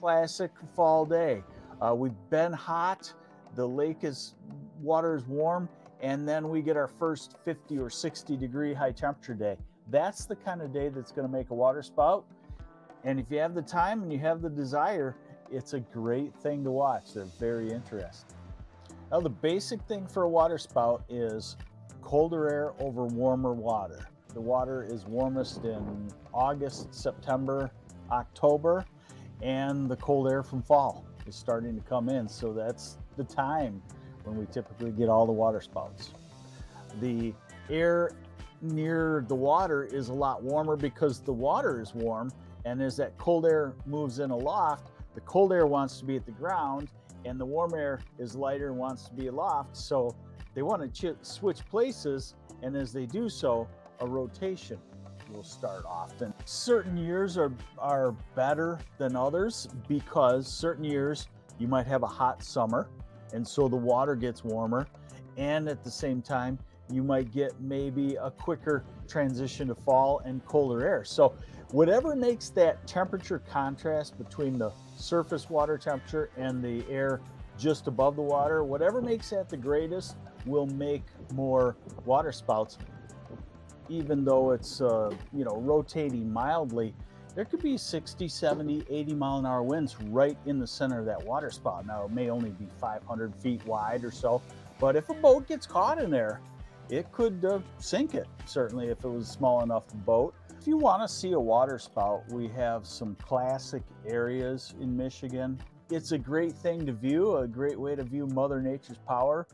classic fall day. Uh, we've been hot, the lake is, water is warm, and then we get our first 50 or 60 degree high temperature day. That's the kind of day that's going to make a water spout. And if you have the time and you have the desire, it's a great thing to watch. They're very interesting. Now, the basic thing for a water spout is colder air over warmer water. The water is warmest in August, September, October, and the cold air from fall is starting to come in. So that's the time when we typically get all the water spouts. The air near the water is a lot warmer because the water is warm. And as that cold air moves in aloft, the cold air wants to be at the ground and the warm air is lighter and wants to be aloft. So they want to switch places. And as they do so, a rotation will start often. Certain years are, are better than others because certain years you might have a hot summer and so the water gets warmer and at the same time you might get maybe a quicker transition to fall and colder air. So whatever makes that temperature contrast between the surface water temperature and the air just above the water, whatever makes that the greatest will make more water spouts even though it's uh, you know rotating mildly there could be 60 70 80 mile an hour winds right in the center of that water spout now it may only be 500 feet wide or so but if a boat gets caught in there it could uh, sink it certainly if it was a small enough boat. If you want to see a water spout we have some classic areas in michigan. It's a great thing to view a great way to view mother nature's power